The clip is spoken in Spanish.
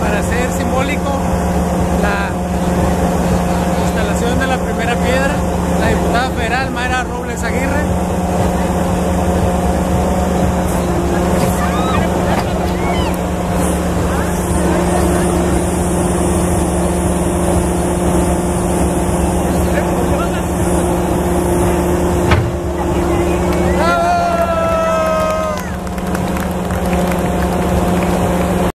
para ser simbólico la instalación de la primera piedra, la diputada federal Mayra Robles Aguirre.